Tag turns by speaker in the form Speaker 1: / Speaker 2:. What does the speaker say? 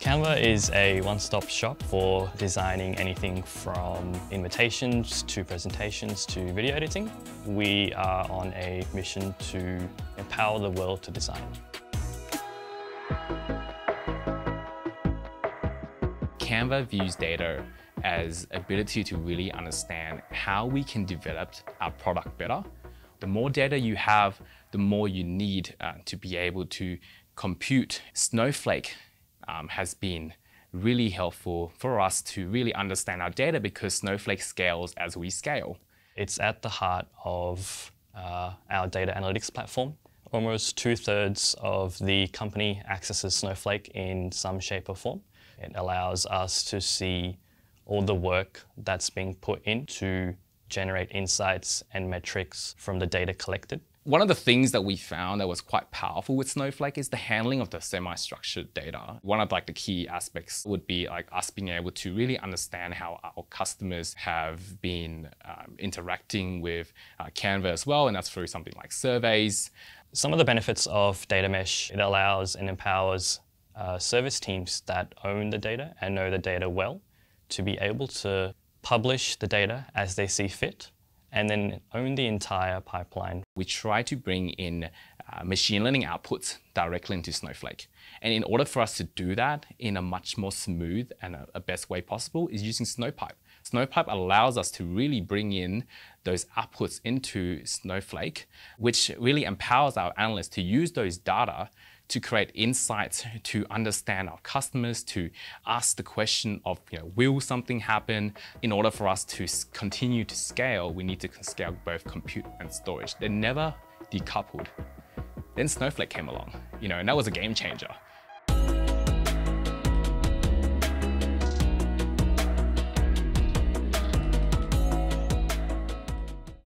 Speaker 1: Canva is a one-stop shop for designing anything from invitations to presentations to video editing. We are on a mission to empower the world to design.
Speaker 2: Canva views data as ability to really understand how we can develop our product better. The more data you have, the more you need uh, to be able to compute. Snowflake um, has been really helpful for us to really understand our data because Snowflake scales as we scale.
Speaker 1: It's at the heart of uh, our data analytics platform. Almost two-thirds of the company accesses Snowflake in some shape or form. It allows us to see all the work that's being put in to generate insights and metrics from the data collected.
Speaker 2: One of the things that we found that was quite powerful with Snowflake is the handling of the semi-structured data. One of like the key aspects would be like us being able to really understand how our customers have been um, interacting with uh, Canva as well, and that's through something like surveys.
Speaker 1: Some of the benefits of data mesh, it allows and empowers uh, service teams that own the data and know the data well to be able to publish the data as they see fit and then own the entire pipeline.
Speaker 2: We try to bring in uh, machine learning outputs directly into Snowflake. And in order for us to do that in a much more smooth and a, a best way possible is using Snowpipe. Snowpipe allows us to really bring in those outputs into Snowflake, which really empowers our analysts to use those data to create insights, to understand our customers, to ask the question of, you know, will something happen? In order for us to continue to scale, we need to scale both compute and storage. They're never decoupled. Then Snowflake came along, you know, and that was a game changer.